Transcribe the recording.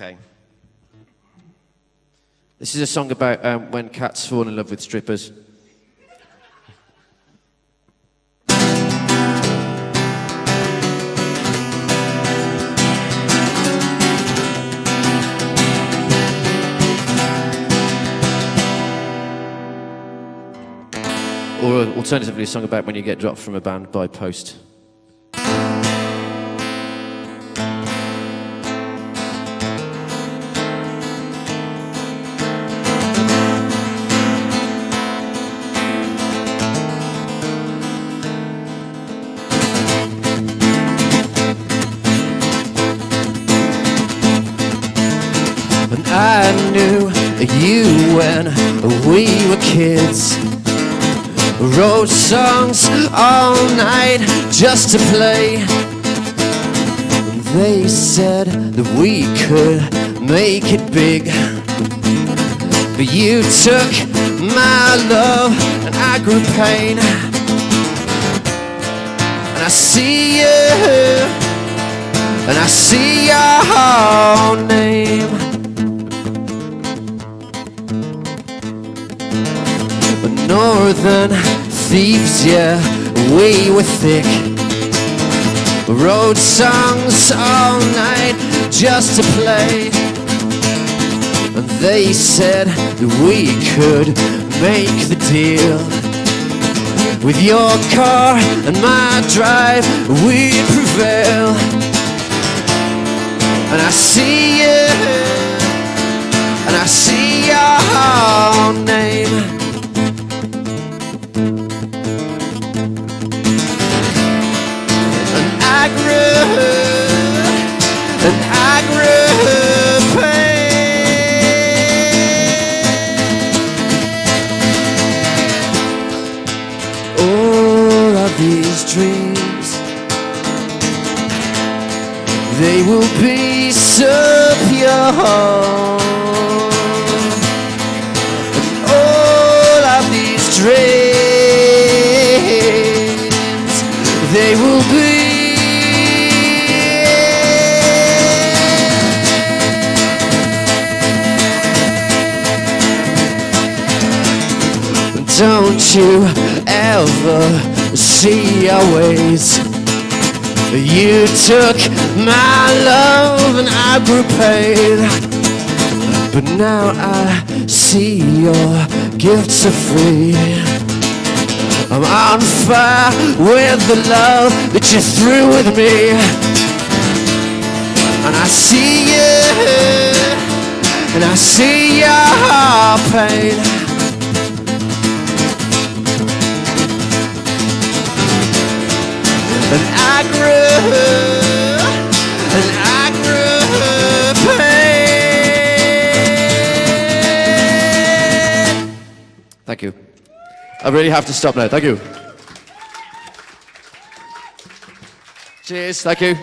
Okay. This is a song about um, when cats fall in love with strippers. Or alternatively, a song about when you get dropped from a band by post. I knew you when we were kids. Wrote songs all night just to play. They said that we could make it big. But you took my love and I grew pain. And I see you, and I see your name. Northern thieves, yeah, we were thick. Wrote songs all night just to play. And they said that we could make the deal. With your car and my drive, we'd prevail. These dreams, they will be so pure. And all of these dreams, they will Don't you ever see our ways? You took my love and I grew pain. But now I see your gifts are free. I'm on fire with the love that you threw with me. And I see you, and I see your pain. Thank you. I really have to stop now. Thank you. Cheers. Thank you.